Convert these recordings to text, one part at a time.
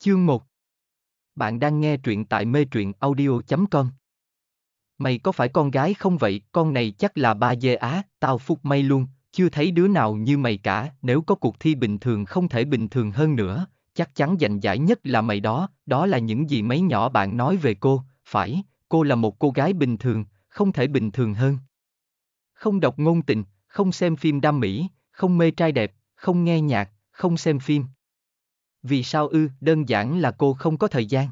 Chương 1 Bạn đang nghe truyện tại mê truyện audio.com Mày có phải con gái không vậy, con này chắc là ba dê á, tao phục may luôn, chưa thấy đứa nào như mày cả, nếu có cuộc thi bình thường không thể bình thường hơn nữa, chắc chắn giành giải nhất là mày đó, đó là những gì mấy nhỏ bạn nói về cô, phải, cô là một cô gái bình thường, không thể bình thường hơn. Không đọc ngôn tình, không xem phim đam mỹ, không mê trai đẹp, không nghe nhạc, không xem phim. Vì sao ư, đơn giản là cô không có thời gian.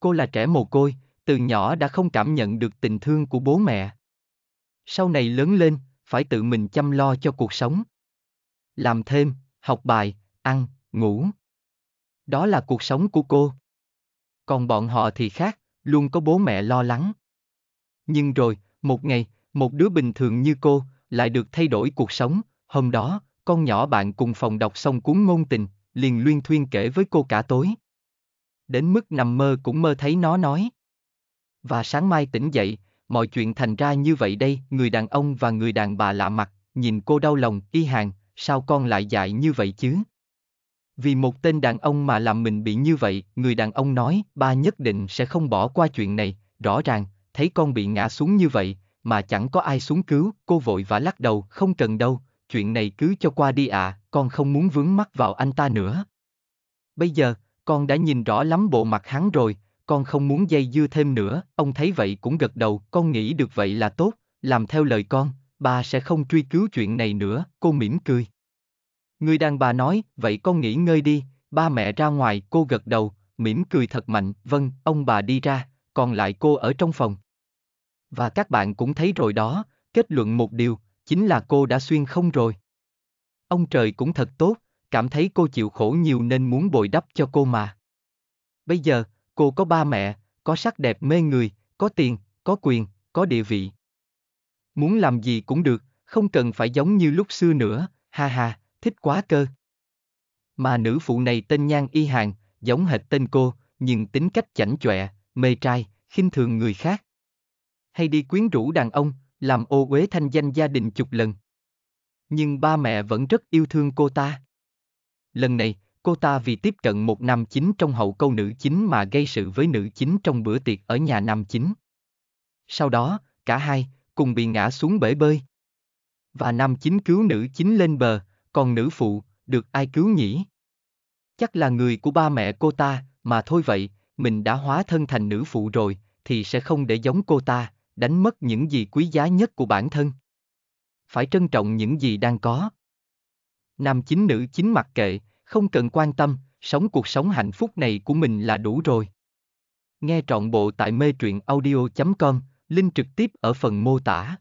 Cô là trẻ mồ côi, từ nhỏ đã không cảm nhận được tình thương của bố mẹ. Sau này lớn lên, phải tự mình chăm lo cho cuộc sống. Làm thêm, học bài, ăn, ngủ. Đó là cuộc sống của cô. Còn bọn họ thì khác, luôn có bố mẹ lo lắng. Nhưng rồi, một ngày, một đứa bình thường như cô, lại được thay đổi cuộc sống, hôm đó, con nhỏ bạn cùng phòng đọc xong cuốn ngôn tình, liền luyên thuyên kể với cô cả tối. Đến mức nằm mơ cũng mơ thấy nó nói. Và sáng mai tỉnh dậy, mọi chuyện thành ra như vậy đây, người đàn ông và người đàn bà lạ mặt, nhìn cô đau lòng, y hàng, sao con lại dại như vậy chứ? Vì một tên đàn ông mà làm mình bị như vậy, người đàn ông nói, ba nhất định sẽ không bỏ qua chuyện này, rõ ràng, thấy con bị ngã xuống như vậy, mà chẳng có ai xuống cứu, cô vội vã lắc đầu, không cần đâu, chuyện này cứ cho qua đi ạ, à, con không muốn vướng mắc vào anh ta nữa. Bây giờ, con đã nhìn rõ lắm bộ mặt hắn rồi, con không muốn dây dưa thêm nữa, ông thấy vậy cũng gật đầu, con nghĩ được vậy là tốt, làm theo lời con, bà sẽ không truy cứu chuyện này nữa, cô mỉm cười. Người đàn bà nói, vậy con nghỉ ngơi đi, ba mẹ ra ngoài, cô gật đầu, mỉm cười thật mạnh, vâng, ông bà đi ra, còn lại cô ở trong phòng. Và các bạn cũng thấy rồi đó, kết luận một điều, chính là cô đã xuyên không rồi. Ông trời cũng thật tốt, cảm thấy cô chịu khổ nhiều nên muốn bồi đắp cho cô mà. Bây giờ, cô có ba mẹ, có sắc đẹp mê người, có tiền, có quyền, có địa vị. Muốn làm gì cũng được, không cần phải giống như lúc xưa nữa, ha ha, thích quá cơ. Mà nữ phụ này tên Nhan Y Hàng, giống hệt tên cô, nhưng tính cách chảnh chọe, mê trai, khinh thường người khác. Hay đi quyến rũ đàn ông, làm ô uế thanh danh gia đình chục lần. Nhưng ba mẹ vẫn rất yêu thương cô ta. Lần này, cô ta vì tiếp cận một nam chính trong hậu câu nữ chính mà gây sự với nữ chính trong bữa tiệc ở nhà nam chính. Sau đó, cả hai, cùng bị ngã xuống bể bơi. Và nam chính cứu nữ chính lên bờ, còn nữ phụ, được ai cứu nhỉ? Chắc là người của ba mẹ cô ta, mà thôi vậy, mình đã hóa thân thành nữ phụ rồi, thì sẽ không để giống cô ta, đánh mất những gì quý giá nhất của bản thân. Phải trân trọng những gì đang có. Nam chính nữ chính mặc kệ, không cần quan tâm, sống cuộc sống hạnh phúc này của mình là đủ rồi. Nghe trọn bộ tại mê truyện audio.com, link trực tiếp ở phần mô tả.